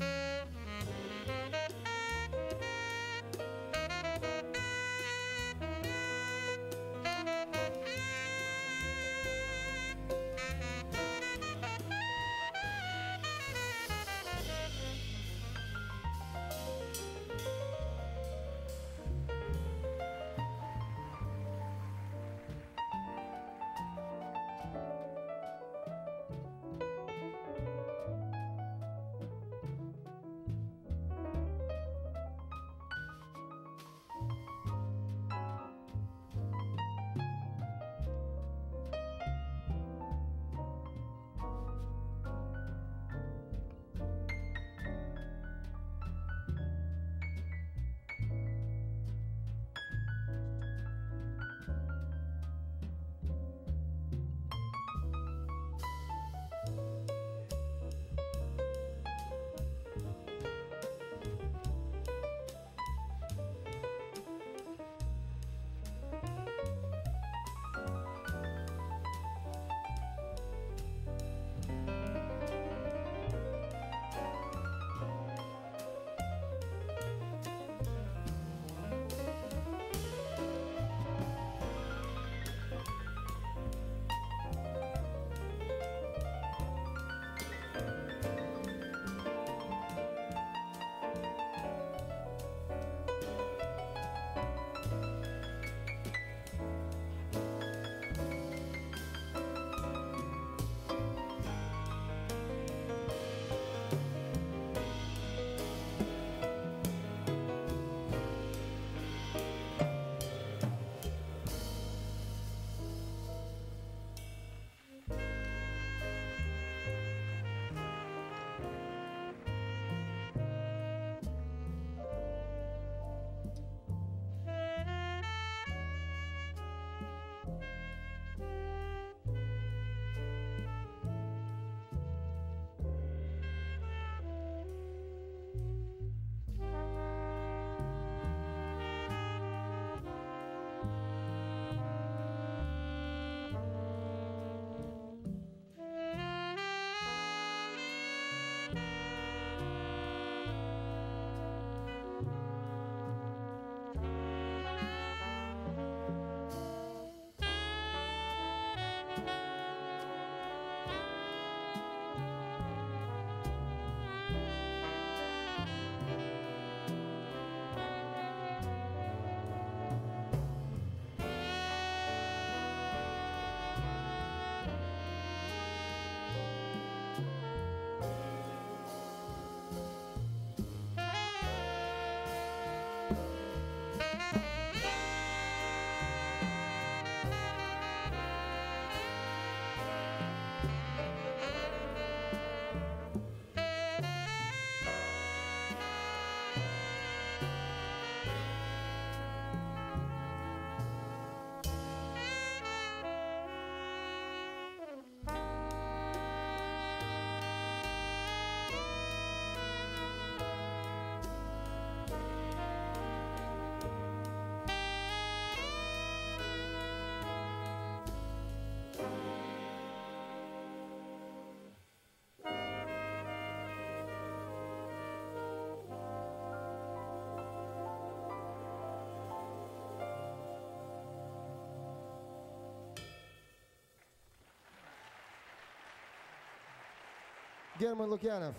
Bye. German Lukianov.